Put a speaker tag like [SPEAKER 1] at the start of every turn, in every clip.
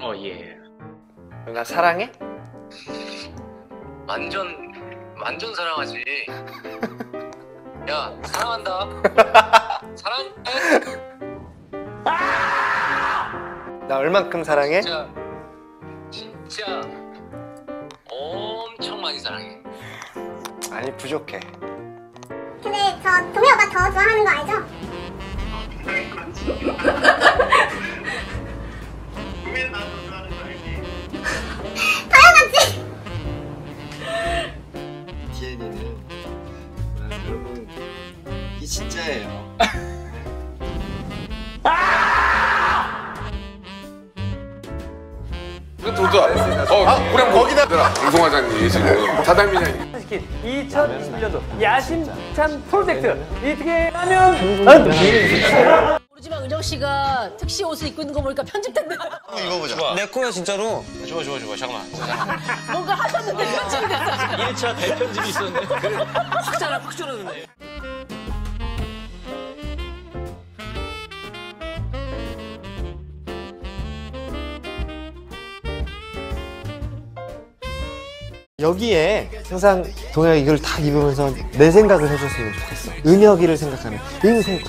[SPEAKER 1] 어 예.
[SPEAKER 2] 나 사랑해?
[SPEAKER 1] 완전 완전 사랑하지. 야 사랑한다. 사랑해.
[SPEAKER 2] 나 얼만큼 사랑해?
[SPEAKER 1] 진짜 진짜 엄청 많이 사랑해.
[SPEAKER 2] 아니 부족해.
[SPEAKER 3] 근데 저 동해 오빠 더 좋아하는 거 알죠?
[SPEAKER 4] 디엔이는 아, 여러분 이 진짜예요.
[SPEAKER 5] 어, 그럼 거기다 방송하자니 지금 다달미냐.
[SPEAKER 6] 치킨 2021년도 야심찬 프로젝트. 어떻게 하면 난
[SPEAKER 7] 모르지만 은정 씨가 특시 옷을 입고 있는 거 보니까 편집된다.
[SPEAKER 4] 이거 보자.
[SPEAKER 2] 내 거야 진짜로.
[SPEAKER 1] 좋아 좋아 좋아 잠깐만. 잠깐만.
[SPEAKER 7] 뭔가 하셨는데 편집이 됐어.
[SPEAKER 8] 1차 대편집이 있었네. 확 자라 확 줄어드네.
[SPEAKER 2] 여기에 항상 동혁 이걸 다 입으면서 내 생각을 해줬으면 좋겠어. 은혁이를 생각하는 은생.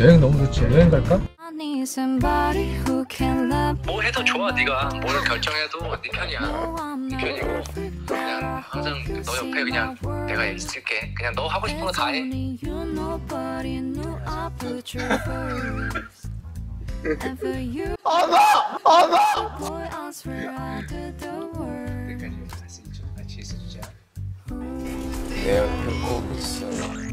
[SPEAKER 9] 여행 너무 좋지. 여행 갈까?
[SPEAKER 10] I need somebody who can love
[SPEAKER 1] 뭐 해도 좋아 네가 뭘 결정해도 네 편이야. 네 편이고 그냥 항상 너 옆에 그냥 내가 있을게. 그냥 너 하고 싶은 거 다 해.
[SPEAKER 10] Did the work.
[SPEAKER 1] 같이 있어주자.
[SPEAKER 2] 내 옆에 꼭 있어.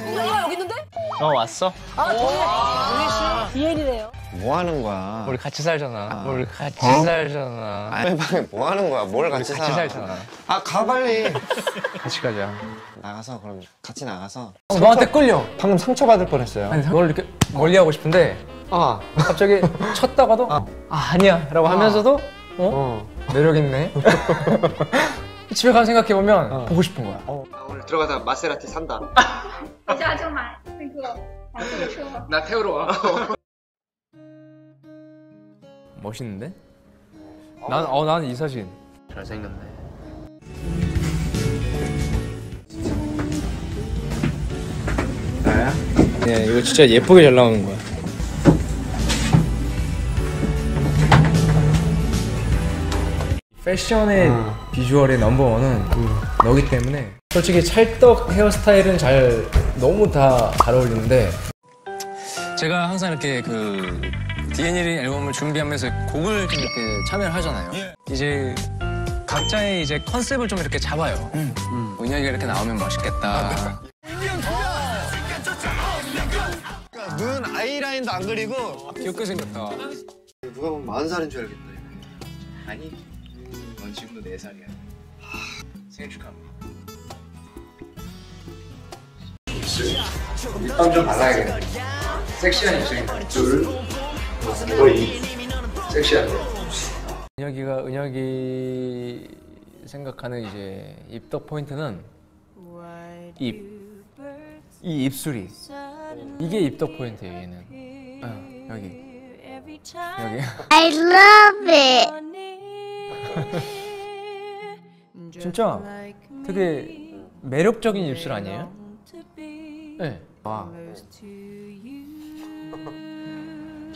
[SPEAKER 7] 은정이가 여기 있는데?
[SPEAKER 6] 어 왔어?
[SPEAKER 7] 아, 동해. 이엔이네요.
[SPEAKER 2] 뭐 하는 거야?
[SPEAKER 6] 우리 같이 살잖아 우리 같이 살잖아
[SPEAKER 2] 아니 방에 뭐 하는 거야? 뭘 같이
[SPEAKER 6] 같이
[SPEAKER 2] 살아?
[SPEAKER 6] 살잖아
[SPEAKER 2] 아 가 빨리.
[SPEAKER 6] 같이 가자
[SPEAKER 2] 나가서 그럼 같이 나가서.
[SPEAKER 6] 어, 너한테 끌려
[SPEAKER 2] 방금 상처 받을 뻔했어요.
[SPEAKER 6] 아니 그걸 이렇게 멀리 하고 싶은데
[SPEAKER 2] 아,
[SPEAKER 6] 갑자기 쳤다가도 아, 아니야 라고 하면서도 어?
[SPEAKER 2] 어.
[SPEAKER 6] 매력 있네 집에 가서 생각해보면
[SPEAKER 2] 어.
[SPEAKER 6] 보고 싶은 거야. 어.
[SPEAKER 4] 나 오늘 들어가다 마세라티 산다.
[SPEAKER 3] 자좀마 그거.
[SPEAKER 1] 나 태우러 와.
[SPEAKER 6] 멋있는데? 어. 난, 어, 난 이 사진.
[SPEAKER 1] 잘생겼네.
[SPEAKER 6] 네, 예, 이거 진짜 예쁘게 잘 나오는 거야. 패션의 비주얼의 넘버원은 너기 때문에 솔직히 찰떡 헤어스타일은 잘 너무 다 잘 어울리는데
[SPEAKER 11] 제가 항상 이렇게 그 DNL 앨범을 준비하면서 곡을 좀 이렇게 참여를 하잖아요. 이제 각자의 이제 컨셉을 좀 이렇게 잡아요. 뭐 은혁이가 이렇게 나오면 멋있겠다.
[SPEAKER 2] 눈 아이라인도 안 그리고
[SPEAKER 11] 귀엽게 생겼다.
[SPEAKER 4] 누가 보면 마흔 살인 줄 알겠다.
[SPEAKER 1] 아니, 넌 지금도 네 살이야. 생일 축하합니다.
[SPEAKER 6] 입방 좀 발라야겠네. 섹시한 입술 둘, 거의 섹시한데. 은혁이가 은혁이 생각하는 이제 입덕 포인트는 입. 이 입술이 이게 입덕 포인트예요 얘는. 어, 여기 여기.
[SPEAKER 3] I love it.
[SPEAKER 6] 진짜 되게 매력적인 입술 아니에요? 네. 와.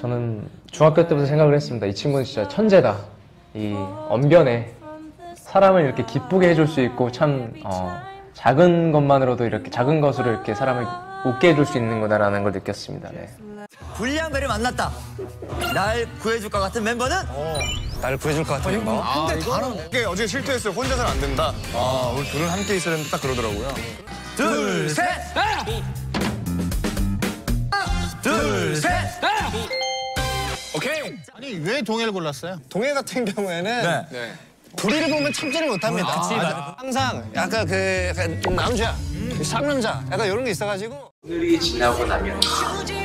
[SPEAKER 6] 저는 중학교 때부터 생각을 했습니다. 이 친구는 진짜 천재다. 이 언변에 사람을 이렇게 기쁘게 해줄 수 있고 참 어, 작은 것만으로도 이렇게 작은 것으로 이렇게 사람을 웃게 해줄 수 있는구나라는 걸 느꼈습니다. 네.
[SPEAKER 12] 불리한 배를 만났다. 날 구해줄 것 같은 멤버는? 날 구해줄 것 같은 멤버.
[SPEAKER 13] 아, 근데 다른 게 어제 실토했어요. 혼자서는 안 된다. 아, 우리 둘은 함께 있어야 된다 딱 그러더라고요.
[SPEAKER 12] 둘, 셋! 둘, 셋!
[SPEAKER 13] 오케이. 아니 왜 동해를 골랐어요? 동해 같은 경우에는 둘이를 보면 참지를 못합니다.
[SPEAKER 12] 그치, 맞아.
[SPEAKER 13] 아, 항상 약간 그 약간 남자, 그 상남자, 약간 이런 게 있어가지고.
[SPEAKER 6] 오늘이 지나고 나면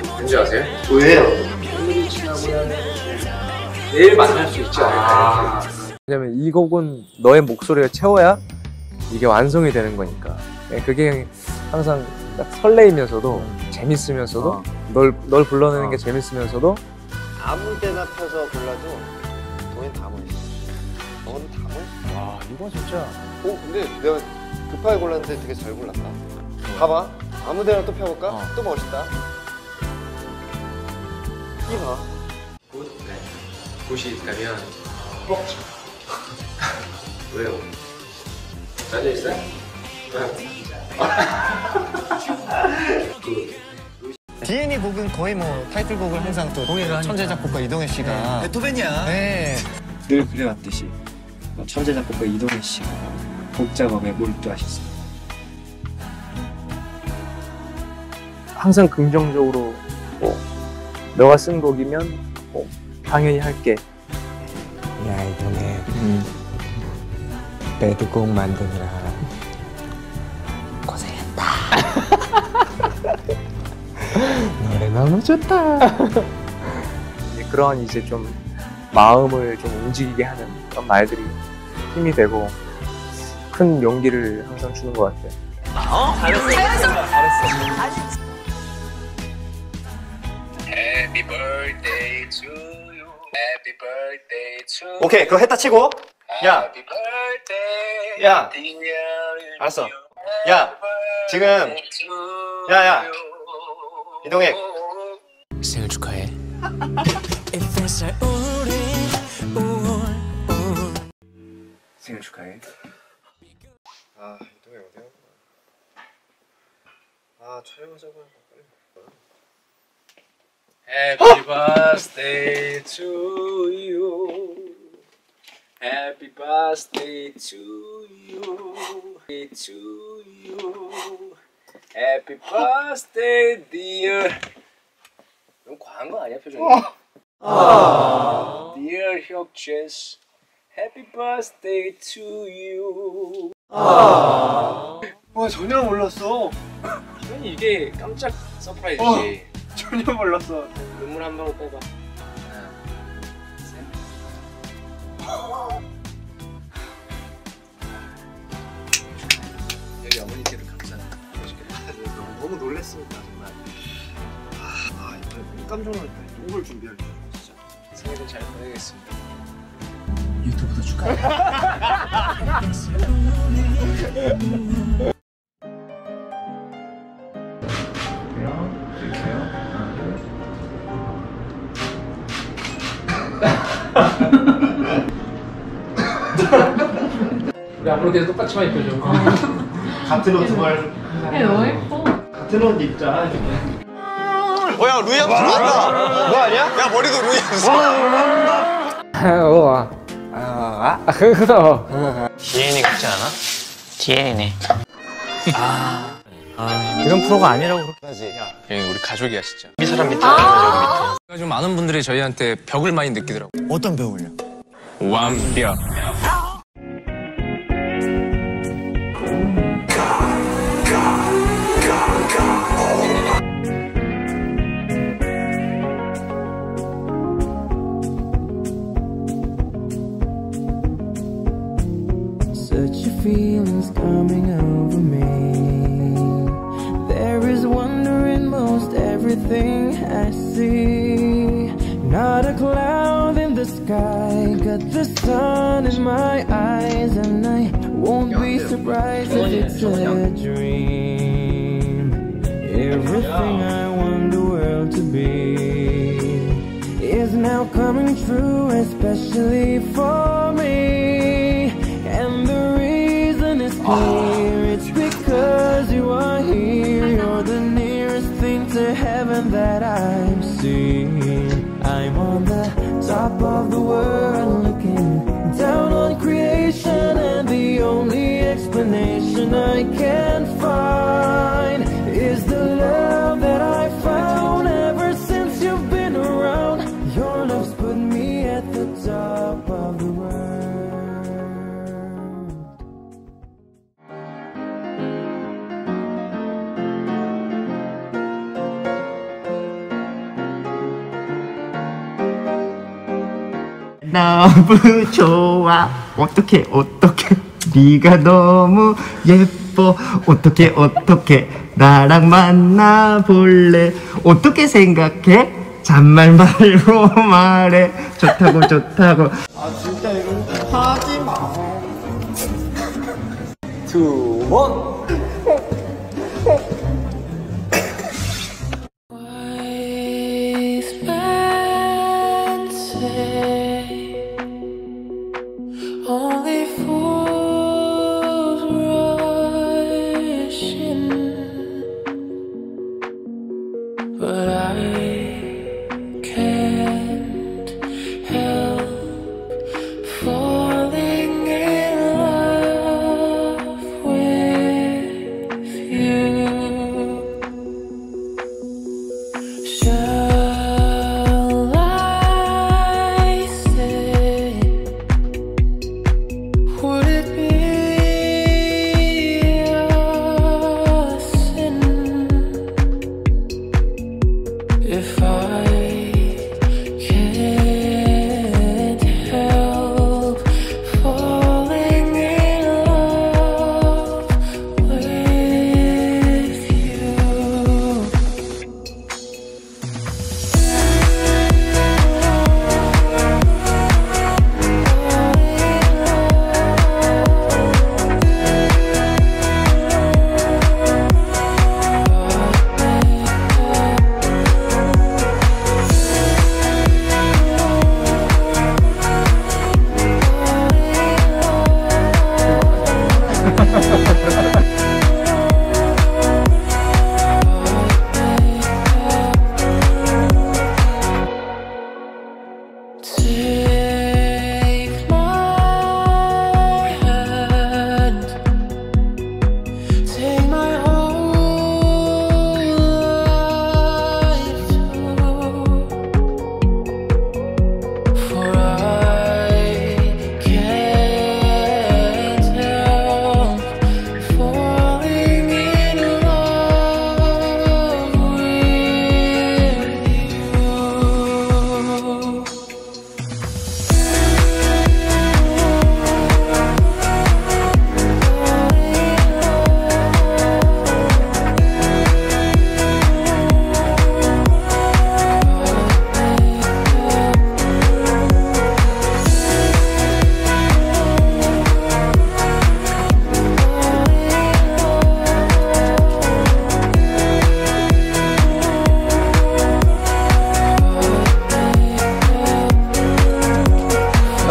[SPEAKER 6] 뭔지 아세요?
[SPEAKER 2] 왜요?
[SPEAKER 6] 오늘이 지나고 나면 내일 만날 수 있지 않을까 왜냐면 이 곡은 너의 목소리를 채워야 이게 완성이 되는 거니까. 예, 그게 항상 딱 설레이면서도 재밌으면서도 널, 널 불러내는 게 재밌으면서도
[SPEAKER 2] 아무 데나 펴서 골라도 동현 담을 너는 담을?
[SPEAKER 6] 와 이거 진짜.
[SPEAKER 2] 어 근데 내가 급하게 골랐는데 되게 잘 골랐다. 봐봐. 아무 데나 또 펴볼까? 또 멋있다. 이봐.
[SPEAKER 6] 곳이 있다면 어. 왜요? 짜져 있어요?
[SPEAKER 13] 디엔이 곡은 거의 뭐 타이틀곡을 항상 또 천재 작곡가 이동현 씨가
[SPEAKER 12] 베토벤이야.
[SPEAKER 13] 네.
[SPEAKER 14] 늘 그래왔듯이 천재 작곡가 이동현 씨가 곡 작업에 몰두하셨습니다.
[SPEAKER 6] 항상 긍정적으로 뭐 너가 쓴 곡이면 뭐 당연히 할게
[SPEAKER 14] 야 이번에 배드곡 만드느라 고생했다. 노래 너무 좋다.
[SPEAKER 6] 이제 그런 이제 좀 마음을 좀 움직이게 하는 그런 말들이 힘이 되고 큰 용기를 항상 주는 것 같아요.
[SPEAKER 12] 어?
[SPEAKER 1] Birthday to you. Happy birthday to.
[SPEAKER 2] 오케이 그거 했다 치고. 야.
[SPEAKER 1] Happy birthday.
[SPEAKER 2] 야.
[SPEAKER 1] dear
[SPEAKER 2] 알았어. 야 지금. 야야. 이동해.
[SPEAKER 14] 생일 축하해. 생일 축하해.
[SPEAKER 2] 아 이동해 어디야? 아 촬영하자고
[SPEAKER 6] Happy birthday to you. Happy birthday to you. To you. Happy birthday, dear. 너무 과한 거 아니야 표정이? Dear 혁재스, Happy birthday to you.
[SPEAKER 2] 와 전혀 몰랐어
[SPEAKER 6] 아니 이게 깜짝 서프라이즈지.
[SPEAKER 2] 전혀 몰랐어
[SPEAKER 6] 눈물 한 방울 빼봐. 여기 어머니께도 감사합니다.
[SPEAKER 2] 너무 놀랬습니다 정말 아, 아 이번에 너무 깜짝 놀랐다 이걸 준비할 줄 진짜
[SPEAKER 6] 생일은 잘 보내겠습니다.
[SPEAKER 14] 유튜브도 축하해.
[SPEAKER 6] 우리 앞으로 계속 똑같이 만 입혀줘.
[SPEAKER 2] 같은 옷 정말
[SPEAKER 7] 너무 예뻐.
[SPEAKER 2] 같은 옷 입자
[SPEAKER 13] 뭐야 루이 함수 나왔다. 뭐 아니야? 야 머리도 루이 함수.
[SPEAKER 6] 우와. 아,
[SPEAKER 8] 디엔이 같지 않아? 디엔이네.
[SPEAKER 11] 이런 프로가 아니라고 그렇게
[SPEAKER 13] 하지.
[SPEAKER 11] 우리 가족이야 진짜.
[SPEAKER 8] 이 사람 밑에
[SPEAKER 11] 그러니까 좀 많은 분들이 저희한테 벽을 많이 느끼더라고.
[SPEAKER 12] 어떤 배우를요?
[SPEAKER 11] 완벽.
[SPEAKER 15] The sky, got the sun in my eyes, and I won't be surprised oh, if it's a dream. Everything I want the world to be is now coming true, especially for me. And the reason is ah. clear, it's because you are here. You're the to heaven that I'm seeing. I'm on the top of the world looking down on creation, and the only explanation I can find is the love
[SPEAKER 16] 너무 좋아. 어떻게 어떻게? 네가 너무 예뻐. 어떻게 어떻게? 나랑 만나볼래? 어떻게 생각해? 잔말 말고 말해. 좋다고 좋다고.
[SPEAKER 2] 아 진짜 이런 거 하지 마.
[SPEAKER 6] 투원
[SPEAKER 15] if I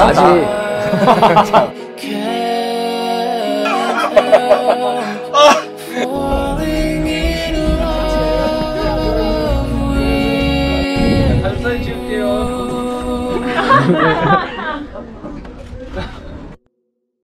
[SPEAKER 6] 아직 찍을게요.
[SPEAKER 15] you.